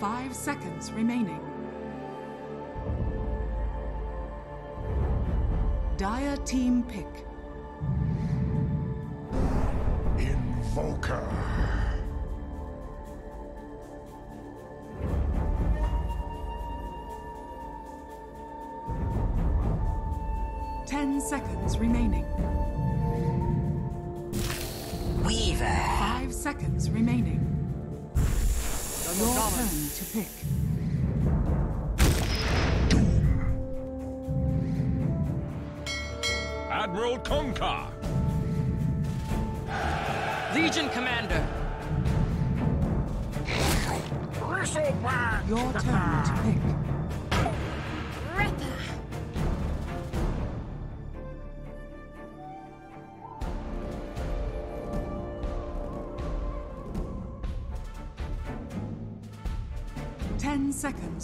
Five seconds remaining. Dire team pick. Invoker. Ten seconds remaining. Weaver. Five seconds remaining. Your turn to pick. Admiral Kunkka. Legion Commander. Your turn to pick.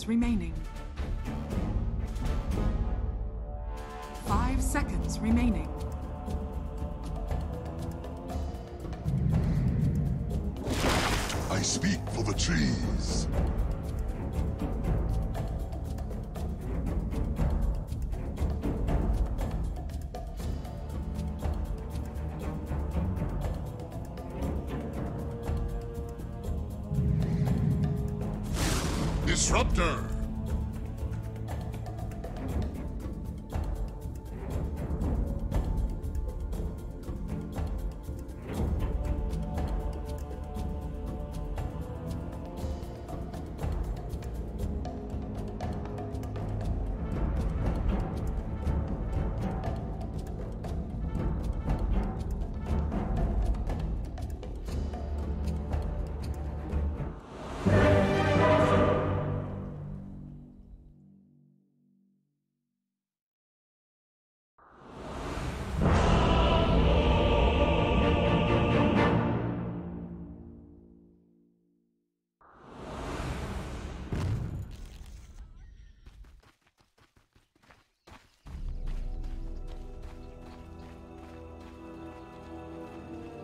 Seconds remaining. Five seconds remaining. I speak for the trees.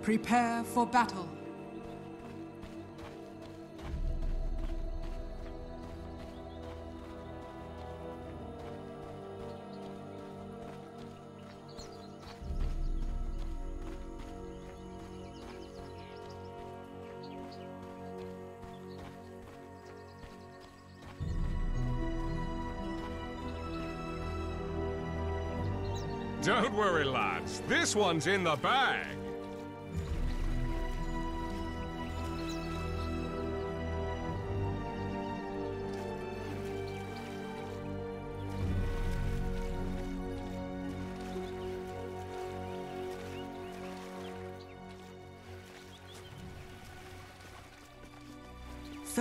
Prepare for battle. Don't worry, lads. This one's in the bag.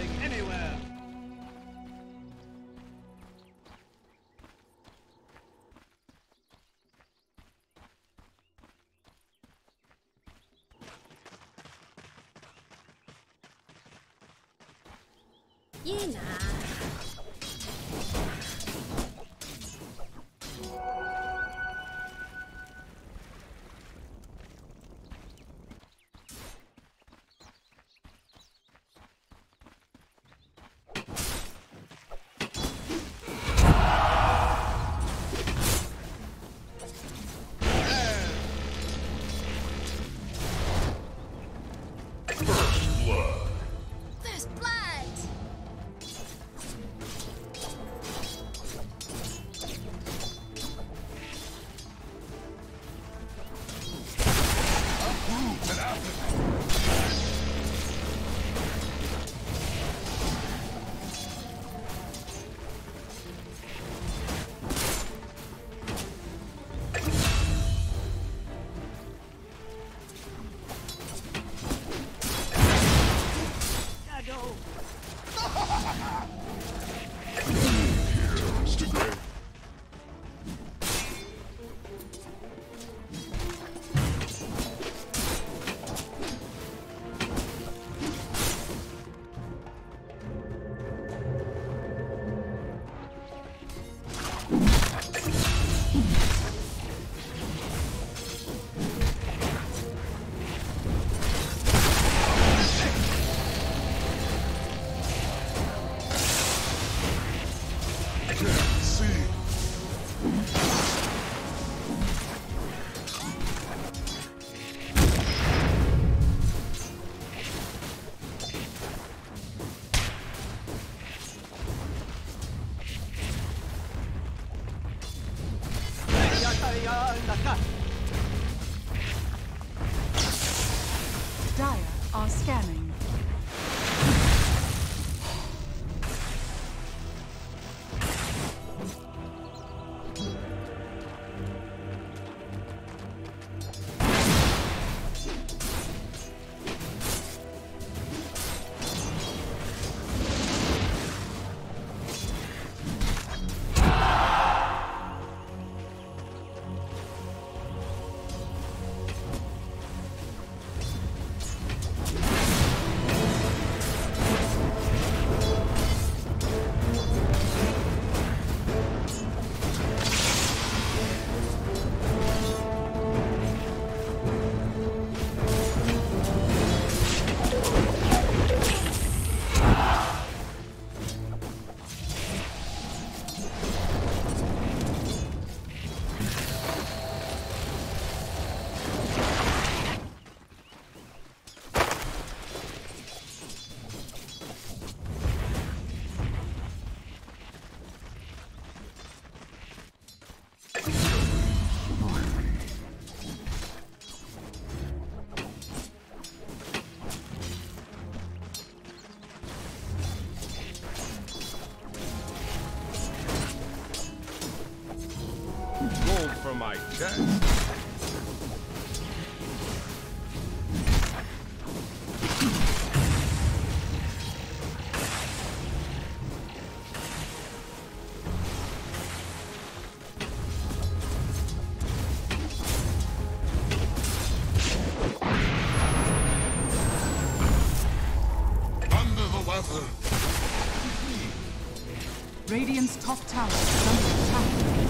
Going anywhere. There's Radiant's top tower is under attack.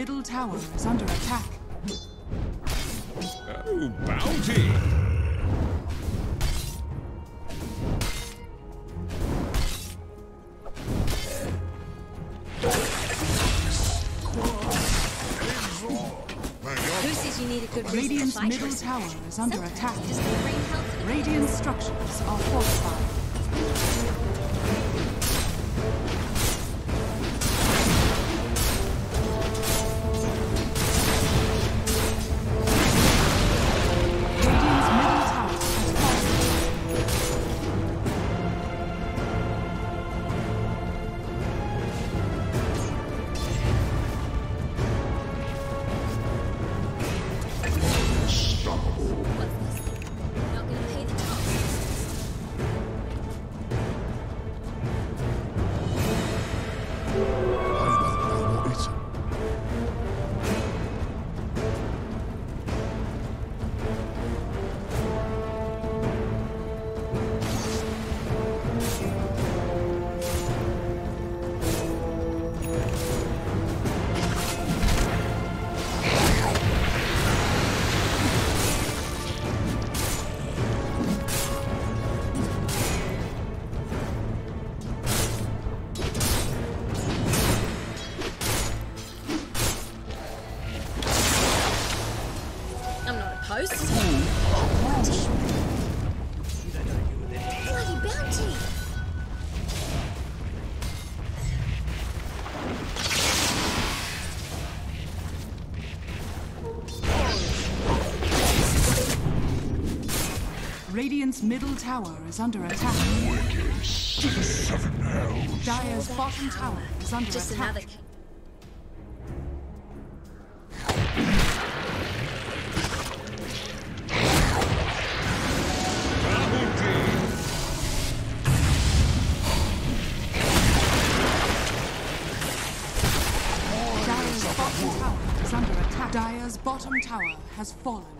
Middle tower is under attack. Ooh, bounty! May your Who says you need a good reason to Radiant's middle tower is under attack. you just need brain health and Radiant structures are fortified. Radiant's middle tower is under attack. Seven hells. That bottom tower is under Just attack. another. Bounty! Dire's bottom tower is under attack. Dire's bottom tower has fallen.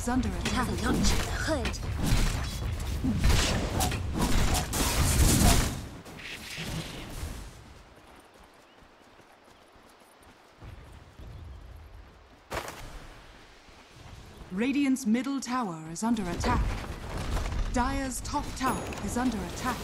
Is under attack. Have a notch in the hood. Radiant's middle tower is under attack. Dire's top tower is under attack.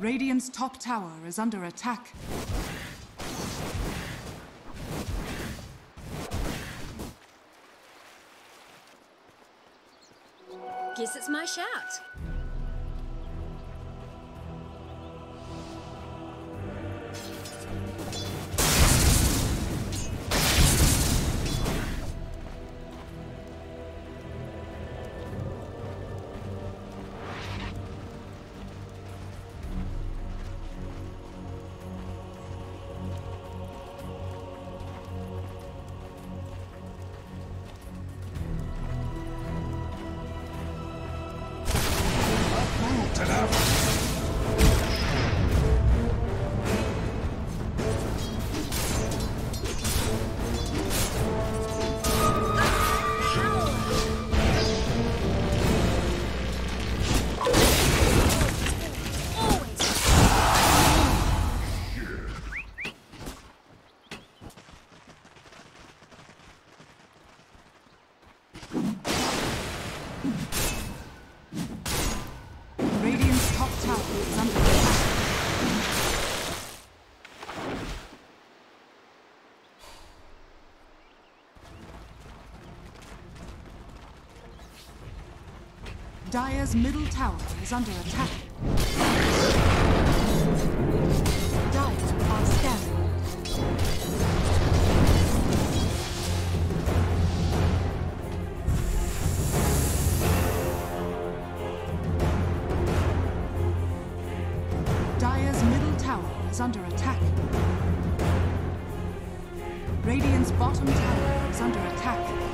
Radiant's top tower is under attack. Guess it's my shout. Dire's middle tower is under attack. Dire are scanning. Dire's middle tower is under attack. Radiant's bottom tower is under attack.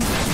Tower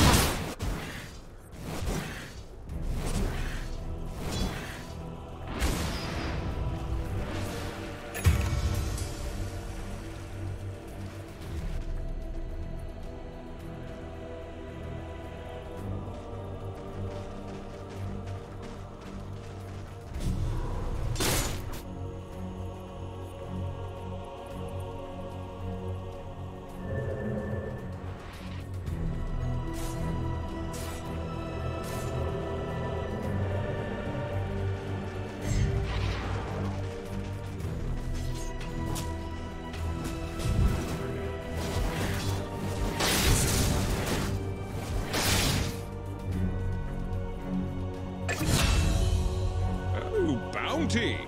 Oh,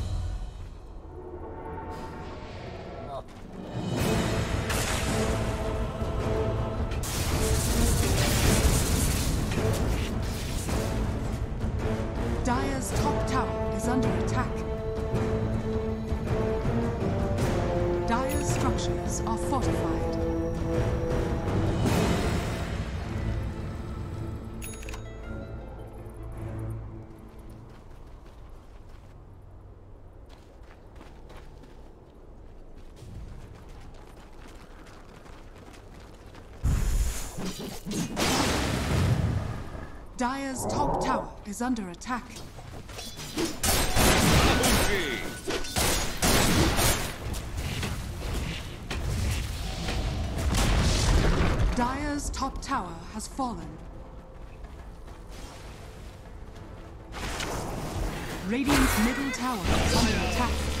Dire's top tower is under attack. Dire's top tower has fallen. Radiant's middle tower is under attack.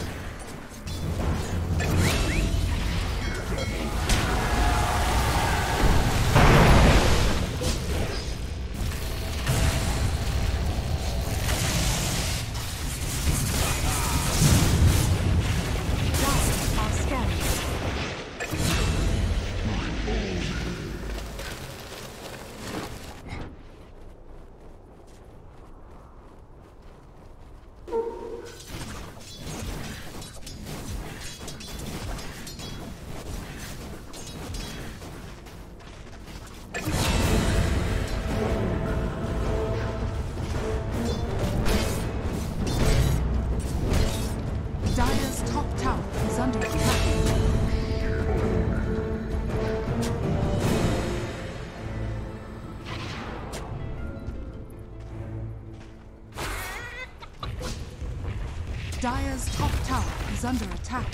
Is under attack.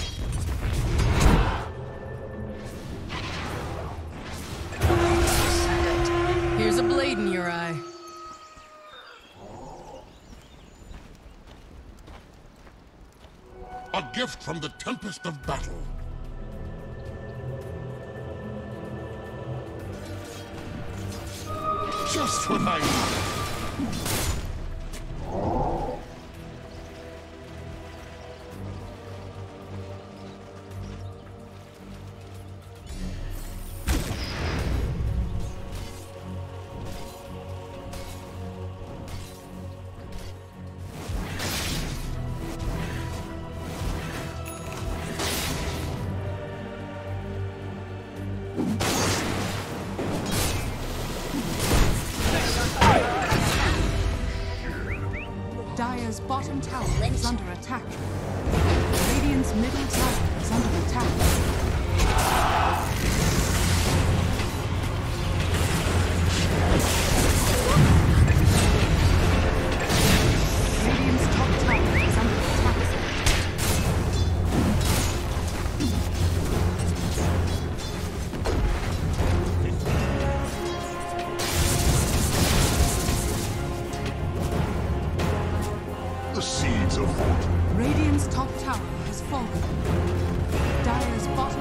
Here's a blade in your eye. A gift from the tempest of battle. Just what I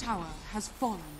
Tower has fallen.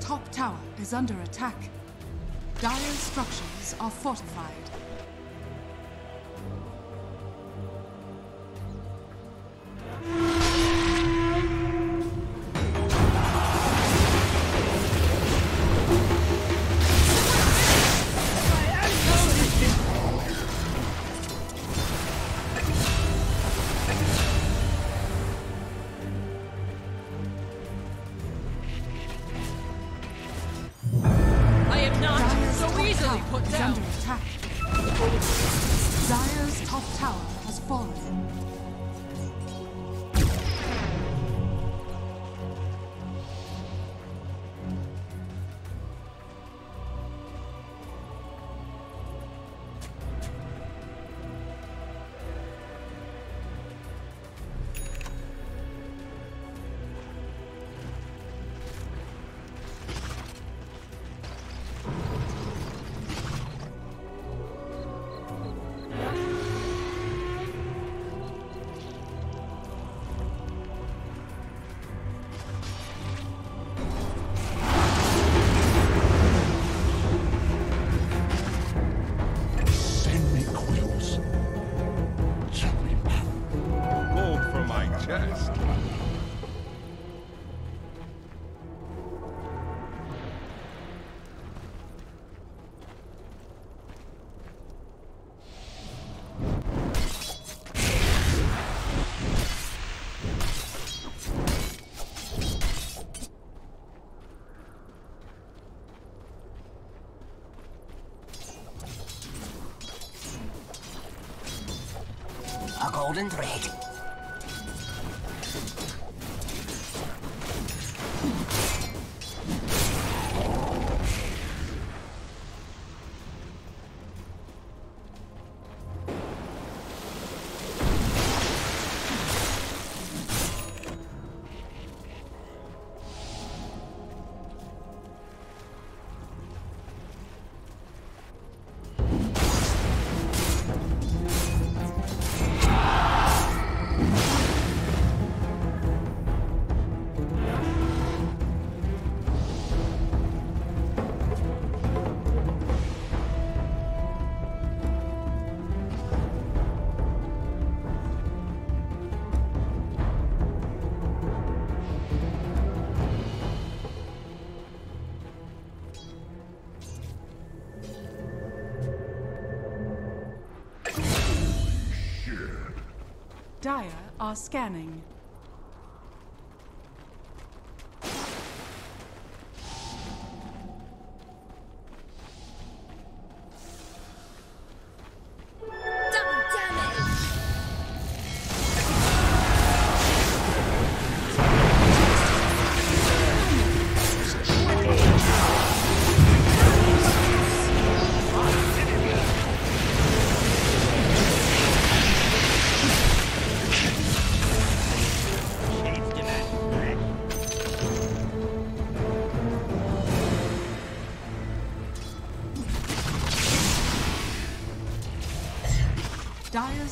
Top tower is under attack. Dire's structures are fortified. Golden thread. Dire are scanning.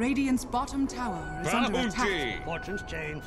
Radiant's bottom tower is under attack. Bounty! Fortune's changed.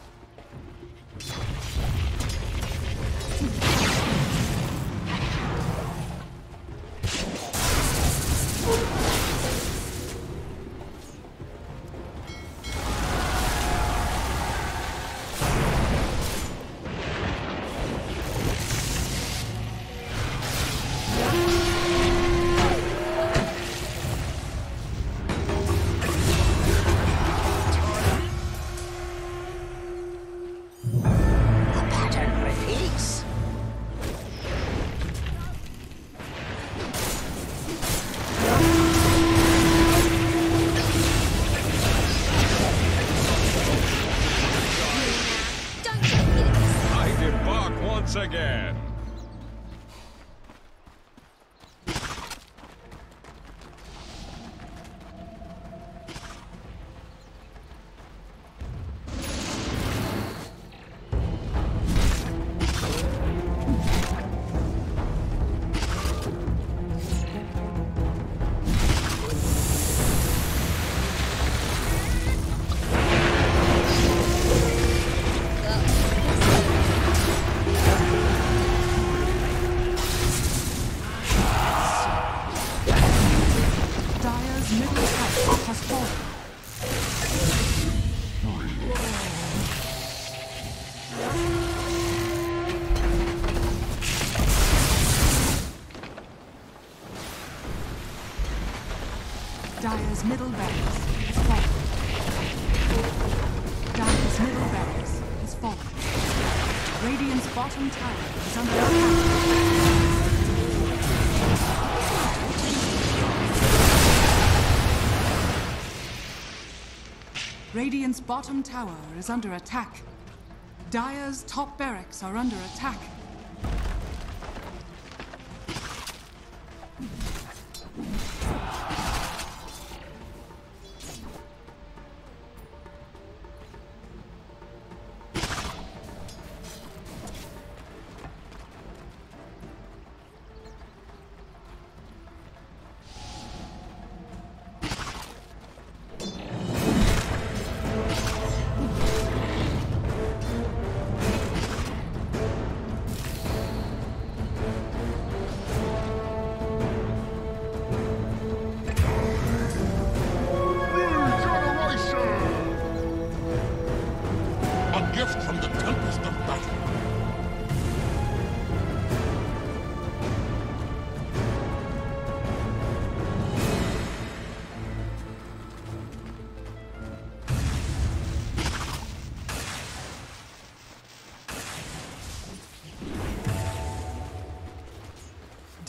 Radiant's bottom tower is under attack. Dire's top barracks are under attack.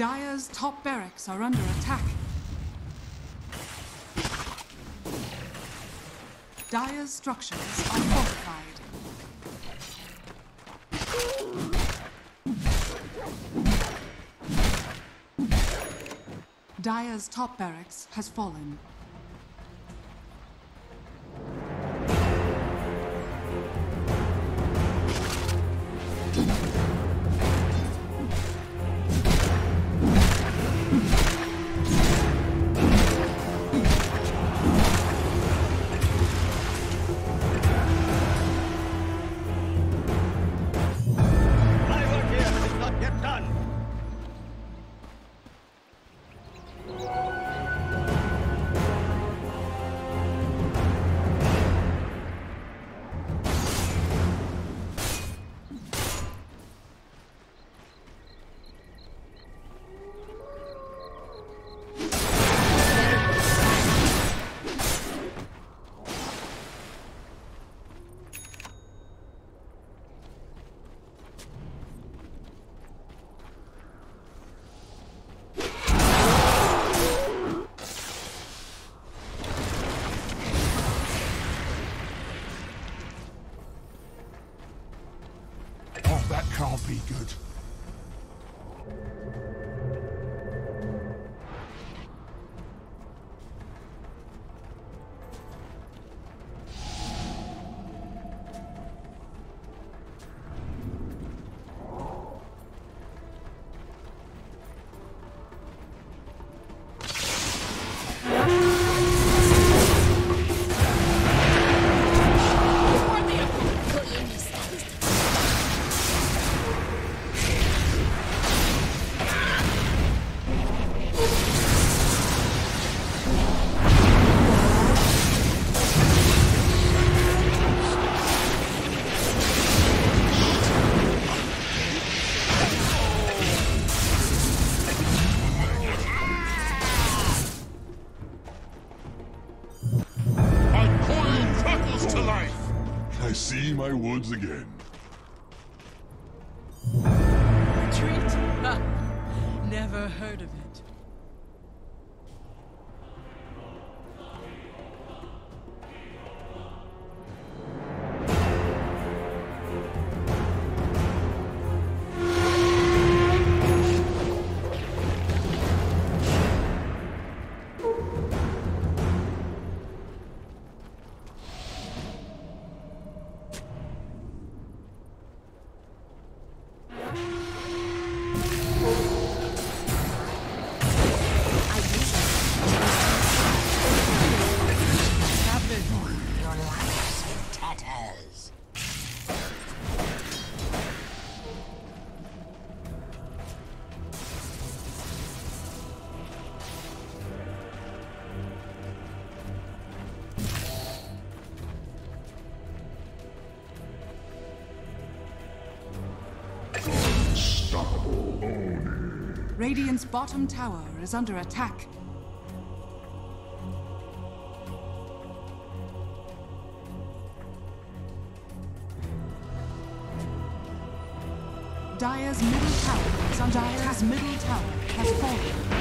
Dire's top barracks are under attack. Dire's structures are fortified. Dire's top barracks has fallen. Again. Radiant's bottom tower is under attack. Dire's middle tower Dire's middle tower has fallen.